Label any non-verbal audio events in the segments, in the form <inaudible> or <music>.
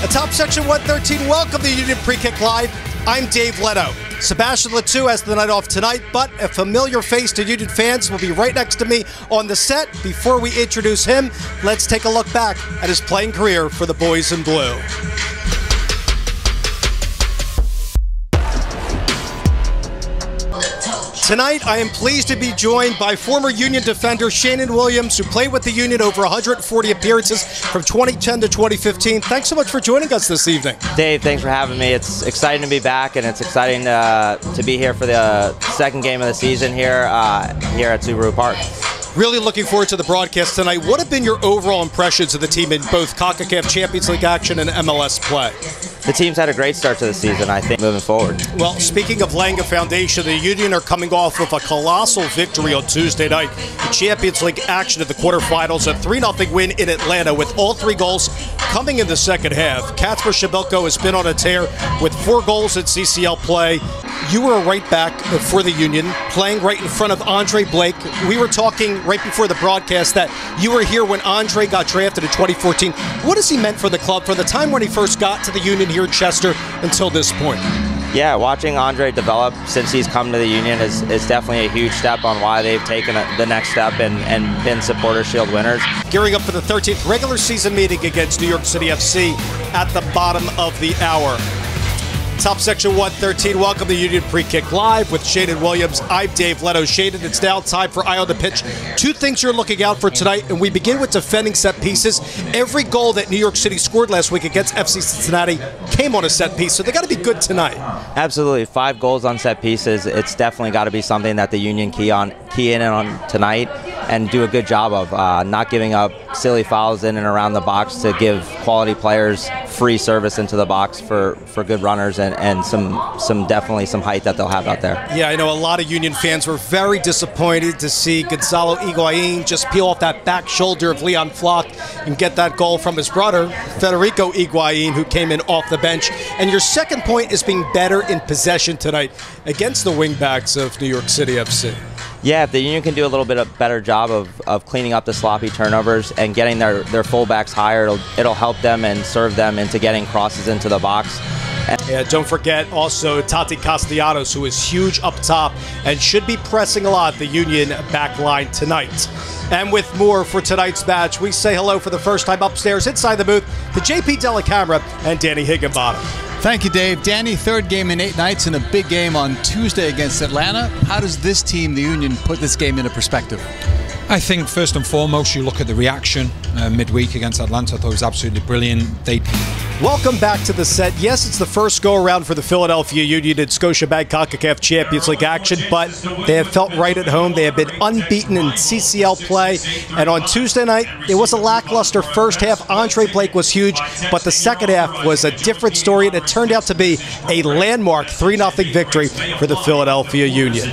Atop Section 113, welcome to Union Pre-Kick Live. I'm Dave Leno. Sebastian Latu has the night off tonight, but a familiar face to Union fans will be right next to me on the set. Before we introduce him, let's take a look back at his playing career for the Boys in Blue. Tonight, I am pleased to be joined by former Union defender Sheanon Williams, who played with the Union over 140 appearances from 2010 to 2015. Thanks so much for joining us this evening. Dave, thanks for having me. It's exciting to be back, and it's exciting uh, to be here for the second game of the season here uh, here at Subaru Park. Really looking forward to the broadcast tonight. What have been your overall impressions of the team in both CONCACAF Champions League action and MLS play? The team's had a great start to the season, I think, moving forward. Well, speaking of Langa Foundation, the Union are coming off of a colossal victory on Tuesday night. The Champions League action at the quarterfinals, a 3 0 win in Atlanta with all three goals coming in the second half. Kacper Przybyłko has been on a tear with four goals at CCL play. You were right back for the Union, playing right in front of Andre Blake. We were talking right before the broadcast that you were here when Andre got drafted in 2014. What has he meant for the club from the time when he first got to the Union here in Chester until this point? Yeah, watching Andre develop since he's come to the Union is, is definitely a huge step on why they've taken the next step and, and been Supporter Shield winners. Gearing up for the 13th regular season meeting against New York City FC at the bottom of the hour. Top section 113. Welcome to Union Pre Kick Live with Sheanon Williams. I'm Dave Leno. Sheanon, it's now time for Eye on the Pitch. Two things you're looking out for tonight, and we begin with defending set pieces. Every goal that New York City scored last week against FC Cincinnati came on a set piece, so they got to be good tonight. Absolutely. Five goals on set pieces. It's definitely got to be something that the Union key on key in on tonight and do a good job of uh, not giving up silly fouls in and around the box to give quality players free service into the box for, for good runners and, and some some definitely some height that they'll have out there. Yeah, I know a lot of Union fans were very disappointed to see Gonzalo Higuain just peel off that back shoulder of Leon Flach and get that goal from his brother, Federico Higuain, who came in off the bench. And your second point is being better in possession tonight against the wingbacks of New York City FC. Yeah, if the Union can do a little bit of better job of, of cleaning up the sloppy turnovers and getting their, their fullbacks higher, it'll, it'll help them and serve them into getting crosses into the box. Yeah, don't forget also Taty Castellanos, who is huge up top and should be pressing a lot the Union back line tonight. And with more for tonight's match, we say hello for the first time upstairs inside the booth to JP Dellacamera and Danny Higginbottom. Thank you, Dave. Danny, third game in eight nights and a big game on Tuesday against Atlanta. How does this team, the Union, put this game into perspective? I think first and foremost, you look at the reaction uh, midweek against Atlanta. I thought it was absolutely brilliant. They Welcome back to the set. Yes, it's the first go around for the Philadelphia Union in Scotiabank CONCACAF Champions League action, but they have felt right at home. They have been unbeaten in CCL play. And on Tuesday night, it was a lackluster first half. Andre Blake was huge, but the second half was a different story, and it turned out to be a landmark 3 0 victory for the Philadelphia Union.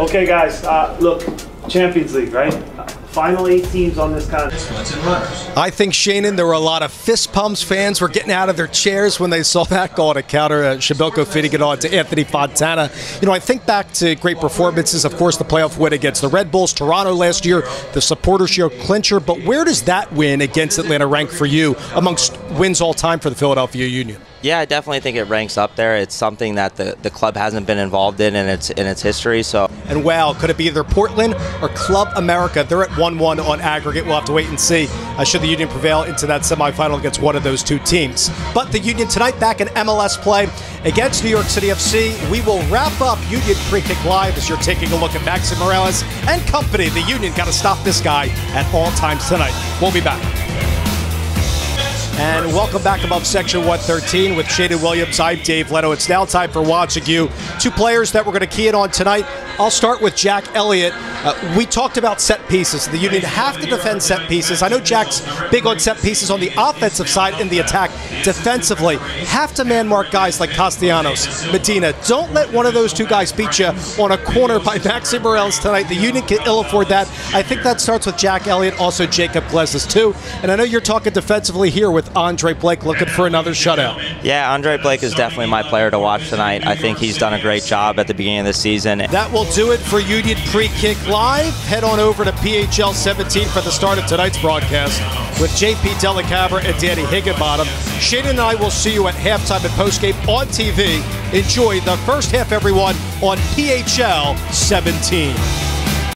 Okay, guys, uh, look, Champions League, right? Finally, teams on this kind of. I think, Sheanon, there were a lot of fist pumps. Fans were getting out of their chairs when they saw <laughs> that goal to counter uh, Przybyłko fitting it on to Anthony Fontana. You know, I think back to great performances. Of course, the playoff win against the Red Bulls, Toronto last year, the Supporter Shield clincher. But where does that win against Atlanta rank for you amongst wins all time for the Philadelphia Union? Yeah, I definitely think it ranks up there. It's something that the, the club hasn't been involved in in its in its history. So And well, could it be either Portland or Club America? They're at 1 1 on aggregate. We'll have to wait and see. Uh, should the Union prevail into that semifinal against one of those two teams? But the Union tonight back in MLS play against New York City FC. We will wrap up Union Pre Kick Live as you're taking a look at Maxi Morales and company. The Union got to stop this guy at all times tonight. We'll be back. And welcome back above Section 113 with Sheanon Williams. I'm Dave Leno. It's now time for Watching You. Two players that we're going to key in on tonight. I'll start with Jack Elliott. Uh, we talked about set pieces. The Union have to defend set pieces. I know Jack's big on set pieces on the offensive side in the attack. defensively, have to man mark guys like Castellanos, Medina. Don't let one of those two guys beat you on a corner by <laughs> Maxi Morales tonight. The Union can ill afford that. I think that starts with Jack Elliott, also Jakob Glesnes too. And I know you're talking defensively here with Andre Blake looking for another shutout. Yeah, Andre Blake is definitely my player to watch tonight. I think he's done a great job at the beginning of the season. That will do it for Union Pre-Kick Live. Head on over to PHL 17 for the start of tonight's broadcast with JP Dellacamera and Danny Higginbottom. Shane and I will see you at halftime and postgame on TV. Enjoy the first half, everyone, on PHL 17.